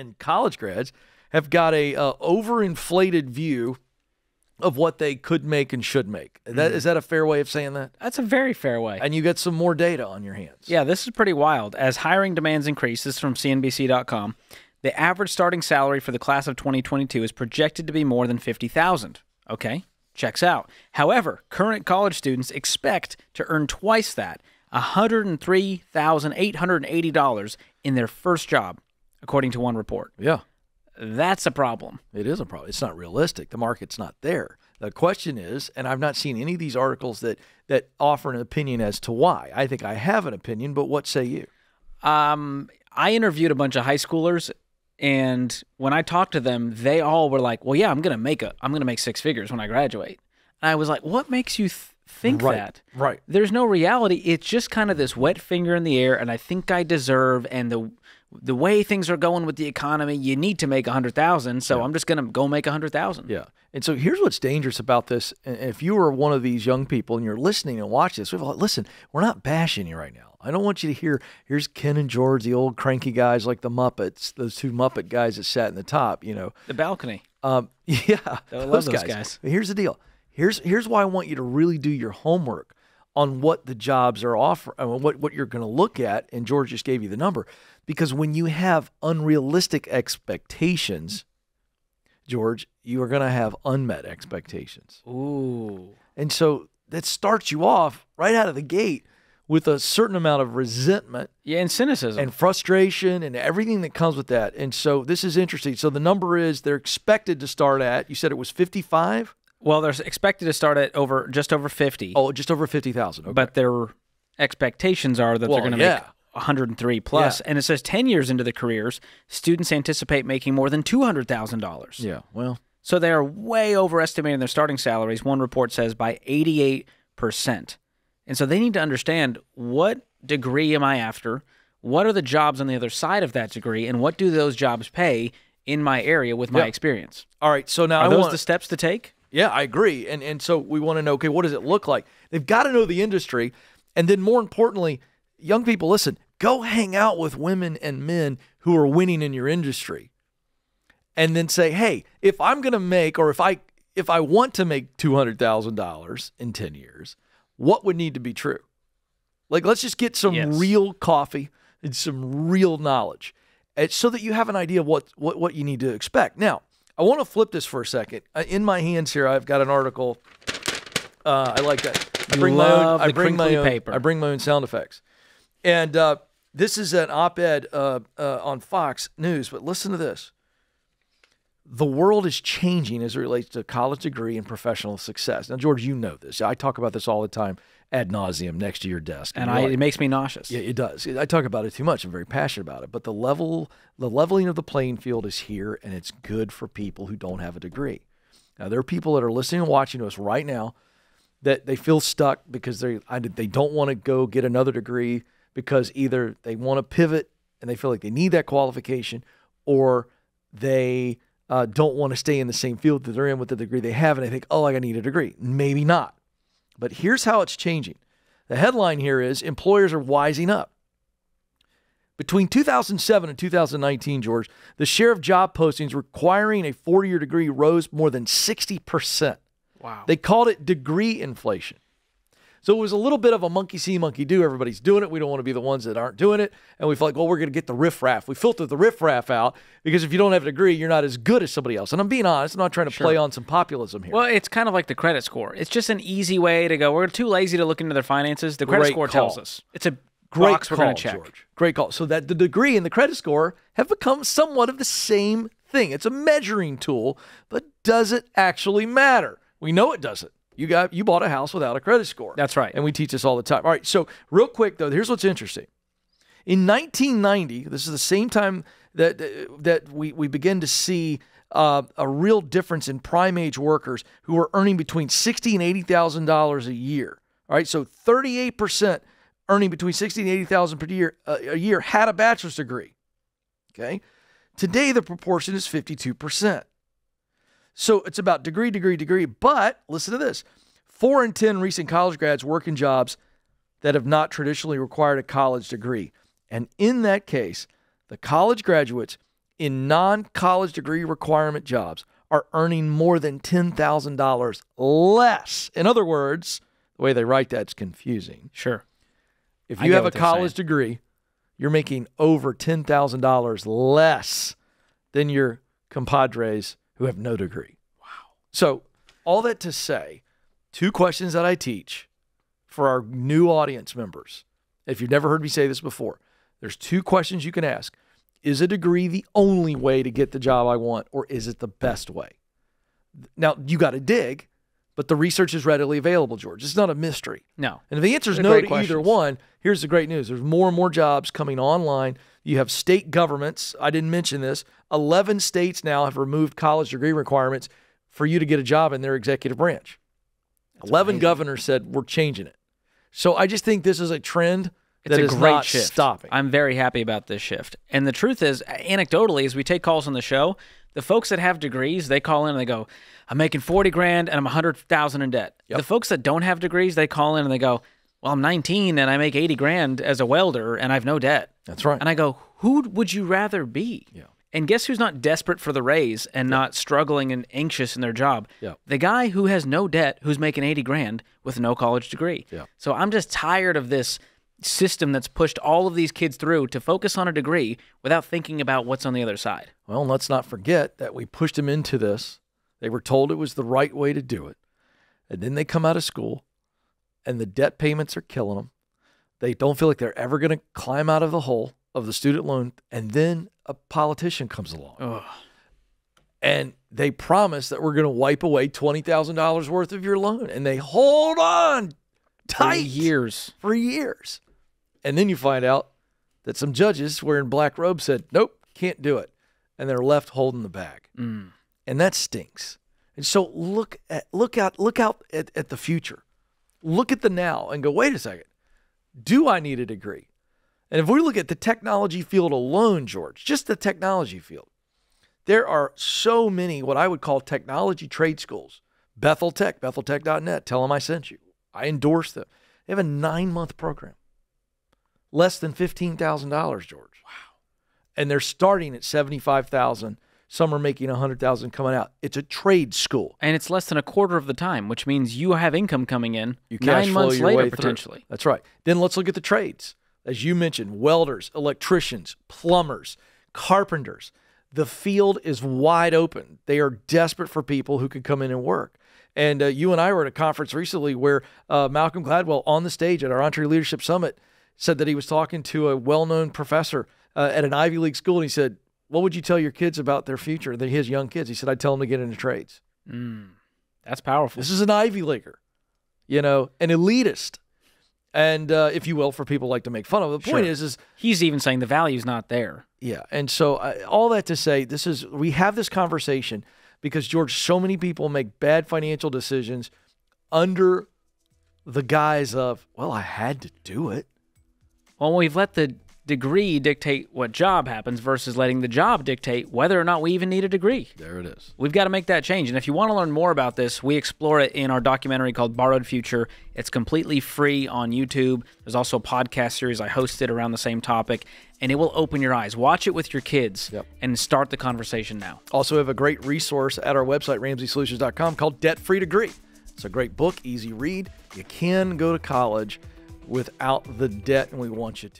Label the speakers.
Speaker 1: and college grads have got a uh, overinflated view of what they could make and should make. Is that a fair way of saying that?
Speaker 2: That's a very fair way.
Speaker 1: And you get some more data on your hands.
Speaker 2: Yeah, this is pretty wild. As hiring demands increase, this is from CNBC.com. The average starting salary for the class of 2022 is projected to be more than 50,000. Okay, checks out. However, current college students expect to earn twice that, $103,880 in their first job, according to one report.
Speaker 1: Yeah.
Speaker 2: That's a problem.
Speaker 1: It is a problem. It's not realistic. The market's not there. The question is, and I've not seen any of these articles that that offer an opinion as to why. I think I have an opinion, but what say you?
Speaker 2: Um, I interviewed a bunch of high schoolers, and when I talked to them, they all were like, "Well, yeah, I'm gonna make a, I'm gonna make six figures when I graduate." And I was like, "What makes you th- think
Speaker 1: Right,
Speaker 2: that?"
Speaker 1: right.
Speaker 2: There's no reality. It's just kind of this wet finger in the air, and I think I deserve. And the the way things are going with the economy, you need to make a hundred thousand. So I'm just gonna go make a hundred thousand.
Speaker 1: Yeah. And so here's what's dangerous about this. And If you are one of these young people and you're listening and watch this, we've all- listen, we're not bashing you right now. I don't want you to hear, here's Ken and George, the old cranky guys like the Muppets, those two Muppet guys that sat in the top, you know.
Speaker 2: The balcony.
Speaker 1: Um, yeah,
Speaker 2: I love those guys.
Speaker 1: But here's the deal. Here's here's why I want you to really do your homework on what the jobs are offering, uh, what what you're going to look at. And George just gave you the number because when you have unrealistic expectations, George, you are going to have unmet expectations,
Speaker 2: Ooh.
Speaker 1: and so that starts you off right out of the gate with a certain amount of resentment
Speaker 2: Yeah, and cynicism.
Speaker 1: and frustration and everything that comes with that. And so this is interesting. So the number is they're expected to start at, you said it was 55?
Speaker 2: Well, they're expected to start at over just over fifty.
Speaker 1: Oh, just over 50,000. Okay.
Speaker 2: but their expectations are that
Speaker 1: Well,
Speaker 2: they're going to
Speaker 1: yeah.
Speaker 2: make 103 plus.
Speaker 1: Yeah.
Speaker 2: And it says 10 years into the careers, students anticipate making more than $200,000.
Speaker 1: yeah, well,
Speaker 2: So they are way overestimating their starting salaries, one report says, by 88%. And so they need to understand what degree am I after? What are the jobs on the other side of that degree? And what do those jobs pay in my area with my
Speaker 1: Yeah.
Speaker 2: experience?
Speaker 1: all right. So now
Speaker 2: Are
Speaker 1: I
Speaker 2: those
Speaker 1: want
Speaker 2: the steps to take?
Speaker 1: Yeah, I agree. And and so we want to know, okay, what does it look like? They've got to know the industry. And then more importantly, young people, listen, go hang out with women and men who are winning in your industry. And then say, hey, if I'm gonna make or if I if I want to make two hundred thousand dollars in ten years, what would need to be true? Like let's just get some
Speaker 2: Yes.
Speaker 1: real coffee and some real knowledge. So that you have an idea of what what, what you need to expect. Now, I want to flip this for a second. Uh, In my hands here, I've got an article. Uh, I like that. I bring my own. I bring my own.
Speaker 2: paper.
Speaker 1: I bring my own sound effects, and uh, this is an op-ed uh, uh, on Fox News. But listen to this. The world is changing as it relates to college degree and professional success. Now, George, you know this. I talk about this all the time ad nauseum next to your desk.
Speaker 2: And
Speaker 1: you're
Speaker 2: I,
Speaker 1: like-
Speaker 2: it makes me nauseous.
Speaker 1: yeah, it does. I talk about it too much. I'm very passionate about it. But the level, the leveling of the playing field is here, and it's good for people who don't have a degree. Now, there are people that are listening and watching to us right now that they feel stuck because they I, they don't want to go get another degree because either they want to pivot and they feel like they need that qualification, or they uh, don't want to stay in the same field that they're in with the degree they have, and they think, oh, I need a degree. Maybe not. But here's how it's changing. The headline here is Employers are wising up. Between 2007 and 2019, George, the share of job postings requiring a four year degree rose more than 60%.
Speaker 2: Wow.
Speaker 1: They called it degree inflation. So it was a little bit of a monkey see, monkey do. Everybody's doing it. We don't want to be the ones that aren't doing it. And we feel like, well, we're going to get the riffraff. We filter the riffraff out because if you don't have a degree, you're not as good as somebody else. And I'm being honest. I'm not trying to play on some populism here.
Speaker 2: Well, it's kind of like the credit score. It's just an easy way to go. We're too lazy to look into their finances. The credit
Speaker 1: Great
Speaker 2: score
Speaker 1: call.
Speaker 2: tells us. It's a
Speaker 1: Great
Speaker 2: box we're
Speaker 1: call,
Speaker 2: going to check.
Speaker 1: George. Great call. So that the degree and the credit score have become somewhat of the same thing. It's a measuring tool, but does it actually matter? We know it doesn't. You got you bought a house without a credit score.
Speaker 2: That's right.
Speaker 1: And we teach this all the time. All right. So real quick though, here's what's interesting. In 1990, this is the same time that that we we begin to see uh, a real difference in prime age workers who are earning between sixty and eighty thousand dollars a year. All right, so 38 percent earning between sixty and eighty thousand per year uh, a year had a bachelor's degree. Okay, today the proportion is 52 percent. So it's about degree, degree, degree. But listen to this: four in ten recent college grads work in jobs that have not traditionally required a college degree. And in that case, the college graduates in non college degree requirement jobs are earning more than $10,000 less. In other words, the way they write that's confusing.
Speaker 2: Sure.
Speaker 1: If you have a college degree, you're making over $10,000 less than your compadres who have no degree. Wow. So, all that to say, two questions that I teach for our new audience members. If you've never heard me say this before, there's two questions you can ask. Is a degree the only way to get the job I want, or is it the best way? Now, you got to dig, but the research is readily available, George. It's not a mystery.
Speaker 2: No.
Speaker 1: And if the answer is
Speaker 2: They're
Speaker 1: no to either one, here's the great news. There's more and more jobs coming online. You have state governments. I didn't mention this. 11 states now have removed college degree requirements for you to get a job in their executive branch. 11
Speaker 2: amazing.
Speaker 1: governors said we're changing it. So I just think this is a trend
Speaker 2: It's
Speaker 1: that
Speaker 2: a
Speaker 1: is
Speaker 2: great
Speaker 1: not
Speaker 2: shift.
Speaker 1: stopping.
Speaker 2: I'm very happy about this shift. And the truth is, anecdotally, as we take calls on the show, the folks that have degrees, they call in and they go, "I'm making 40 grand and I'm 100,000 in debt."
Speaker 1: Yep.
Speaker 2: The folks that don't have degrees, they call in and they go, "Well, I'm 19 and I make 80 grand as a welder and I have no debt."
Speaker 1: That's right.
Speaker 2: And I go, "Who would you rather be?"
Speaker 1: Yeah.
Speaker 2: And guess who's not desperate for the raise and not struggling and anxious in their job?
Speaker 1: Yeah.
Speaker 2: The guy who has no debt, who's making 80 grand with no college degree.
Speaker 1: Yeah.
Speaker 2: So I'm just tired of this system that's pushed all of these kids through to focus on a degree without thinking about what's on the other side.
Speaker 1: Well, let's not forget that we pushed them into this. They were told it was the right way to do it. And then they come out of school and the debt payments are killing them. They don't feel like they're ever going to climb out of the hole of the student loan. And then a politician comes along
Speaker 2: Ugh.
Speaker 1: and they promise that we're going to wipe away $20,000 worth of your loan. And they hold on
Speaker 2: For
Speaker 1: tight
Speaker 2: years.
Speaker 1: for years. And then you find out that some judges wearing black robes said, nope, can't do it. And they're left holding the bag.
Speaker 2: Mm.
Speaker 1: And that stinks. And so look at look out look out at, at the future. Look at the now and go, wait a second. Do I need a degree? And if we look at the technology field alone, George, just the technology field, there are so many what I would call technology trade schools. Bethel Tech, betheltech.net. Tell them I sent you. I endorse them. They have a nine month program. Less than $15,000, George. Wow. And they're starting at 75000 Some are making 100000 coming out. It's a trade school.
Speaker 2: And it's less than a quarter of the time, which means you have income coming in
Speaker 1: You cash
Speaker 2: nine
Speaker 1: flow
Speaker 2: months
Speaker 1: your
Speaker 2: later,
Speaker 1: way through.
Speaker 2: potentially.
Speaker 1: That's right. Then let's look at the trades. As you mentioned, welders, electricians, plumbers, carpenters. The field is wide open. They are desperate for people who can come in and work. And uh, you and I were at a conference recently where uh, Malcolm Gladwell on the stage at our EntreLeadership Summit said that he was talking to a well-known professor uh, at an Ivy League school, and he said, "What would you tell your kids about their future? That his young kids?" He said, "I'd tell them to get into trades."
Speaker 2: Mm. That's powerful.
Speaker 1: This is an Ivy Leaguer, you know, an elitist, and uh, if you will, for people like to make fun of. The point
Speaker 2: Sure.
Speaker 1: is, is
Speaker 2: He's even saying the value's not there.
Speaker 1: yeah, and so uh, all that to say, this is we have this conversation because George, so many people make bad financial decisions under the guise of, well, I had to do it.
Speaker 2: Well, we've let the degree dictate what job happens versus letting the job dictate whether or not we even need a degree.
Speaker 1: There it is.
Speaker 2: We've got to make that change. And if you want to learn more about this, we explore it in our documentary called Borrowed Future. It's completely free on YouTube. There's also a podcast series I hosted around the same topic, and it will open your eyes. Watch it with your kids
Speaker 1: Yep.
Speaker 2: and start the conversation now.
Speaker 1: Also, we have a great resource at our website, RamseySolutions.com, called Debt Free Degree. It's a great book, easy read. You can go to college without the debt, and we want you to.